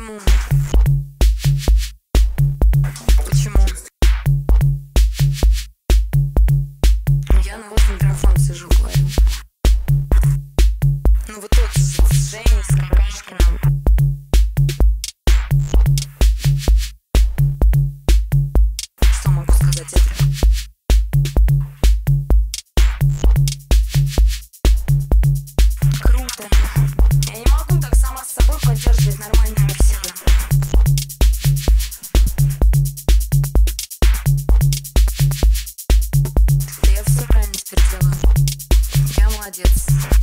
mundo. gadgets.